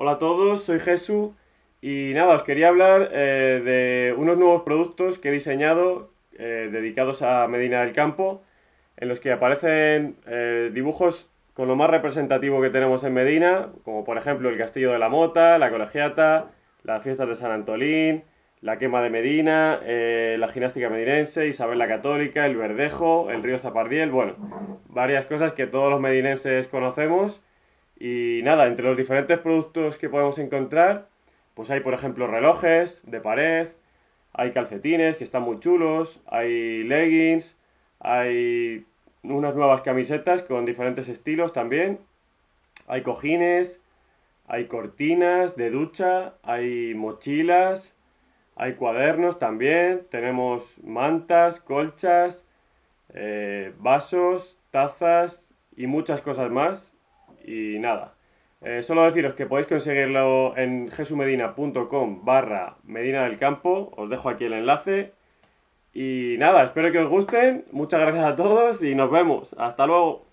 Hola a todos, soy Jesús y nada, os quería hablar eh, de unos nuevos productos que he diseñado eh, dedicados a Medina del Campo, en los que aparecen eh, dibujos con lo más representativo que tenemos en Medina, como por ejemplo el Castillo de la Mota, la Colegiata, las fiestas de San Antolín, la quema de Medina, la gimnástica medinense, Isabel la Católica, el Verdejo, el río Zapardiel, bueno, varias cosas que todos los medinenses conocemos y nada, entre los diferentes productos que podemos encontrar, pues hay por ejemplo relojes de pared, hay calcetines que están muy chulos, hay leggings, hay unas nuevas camisetas con diferentes estilos también, hay cojines, hay cortinas de ducha, hay mochilas, hay cuadernos también, tenemos mantas, colchas, eh, vasos, tazas y muchas cosas más y nada. Eh, solo deciros que podéis conseguirlo en jesumedina.com barra Medina del Campo. Os dejo aquí el enlace. Y nada, espero que os gusten. Muchas gracias a todos y nos vemos. Hasta luego.